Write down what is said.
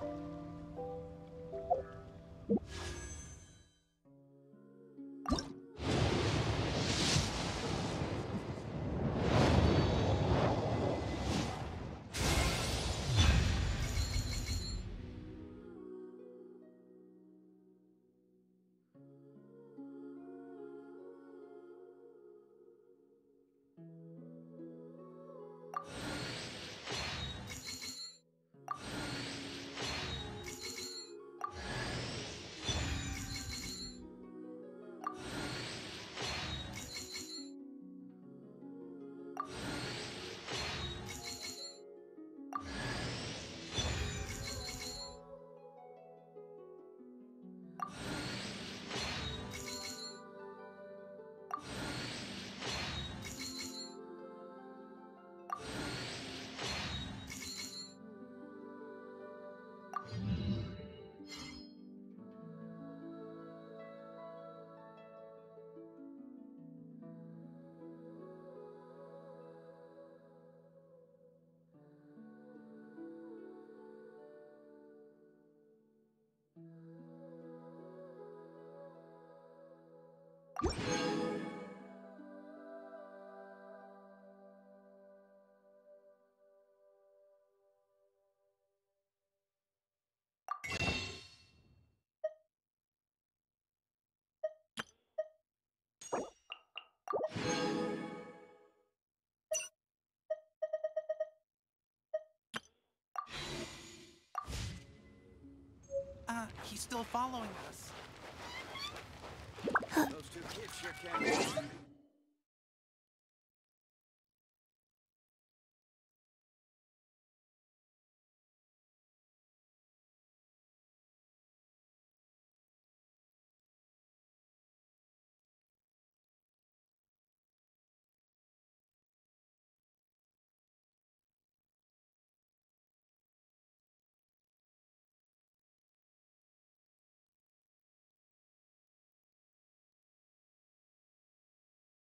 Thank He's still following us.